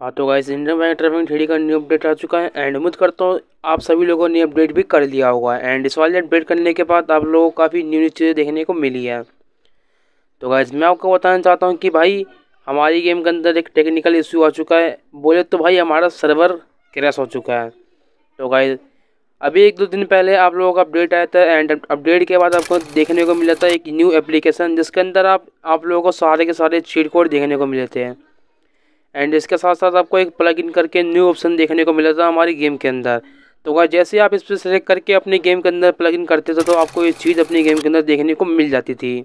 हाँ तो guys Indian bank traffic three का न्यू अपडेट आ चुका है एंड उम्मीद करता हूँ आप सभी लोगों ने अपडेट भी कर लिया होगा एंड इस वाले अपडेट करने के बाद आप लोगों को काफ़ी न्यू न्यू चीज़ें देखने को मिली है। तो गाइस मैं आपको बताना चाहता हूँ कि भाई, हमारी गेम के अंदर एक टेक्निकल इशू आ चुका है। बोले तो भाई, हमारा सर्वर क्रैश हो चुका है। तो गाइस अभी एक दो दिन पहले आप लोगों का अपडेट आया था एंड अपडेट के बाद आपको देखने को मिला था एक न्यू एप्लीकेशन जिसके अंदर आप आप लोगों को सारे के सारे चीट कोड देखने को मिले थे। एंड इसके साथ साथ आपको एक प्लग इन करके न्यू ऑप्शन देखने को मिला था हमारी गेम के अंदर। तो अगर जैसे आप इस पर सेलेक्ट करके अपने गेम के अंदर प्लग इन करते थे तो आपको ये चीज़ अपनी गेम के अंदर देखने को मिल जाती थी।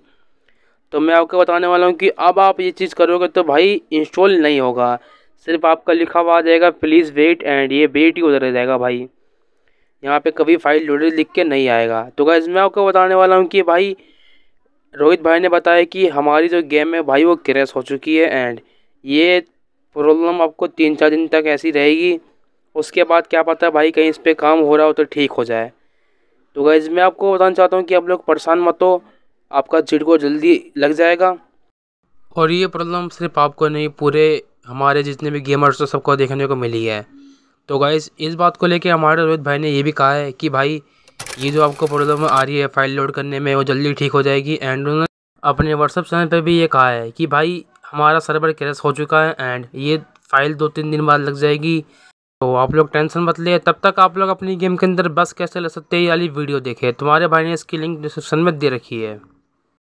तो मैं आपको बताने वाला हूँ कि अब आप ये चीज़ करोगे तो भाई इंस्टॉल नहीं होगा। सिर्फ़ आपका लिखा हुआ आ जाएगा प्लीज़ वेट एंड ये वेट ही उधर जाएगा भाई। यहाँ पे कभी फ़ाइल लोडेड लिख के नहीं आएगा। तो गैस मैं आपको बताने वाला हूँ कि भाई रोहित भाई ने बताया कि हमारी जो गेम है भाई वो क्रैश हो चुकी है एंड ये प्रॉब्लम आपको तीन चार दिन तक ऐसी रहेगी। उसके बाद क्या पता है भाई कहीं इस पर काम हो रहा हो तो ठीक हो जाए। तो गैज़ मैं आपको बताना चाहता हूँ कि आप लोग परेशान मत हो, आपका चिड़को जल्दी लग जाएगा। और ये प्रॉब्लम सिर्फ़ आपको नहीं, पूरे हमारे जितने भी गेमर्स हैं, सबको देखने को मिली है। तो गाइज़ इस बात को लेके हमारे रोहित भाई ने ये भी कहा है कि भाई, ये जो आपको प्रॉब्लम आ रही है फ़ाइल लोड करने में, वो जल्दी ठीक हो जाएगी। एंड उन्होंने अपने व्हाट्सअप चैनल पे भी ये कहा है कि भाई हमारा सर्वर क्रैश हो चुका है एंड ये फ़ाइल दो तीन दिन बाद लग जाएगी। तो आप लोग टेंशन मत ले। तब तक आप लोग अपनी गेम के अंदर बस कैसे ले सकते हैं ये वाली वीडियो देखें। तुम्हारे भाई ने इसकी लिंक डिस्क्रिप्शन में दे रखी है।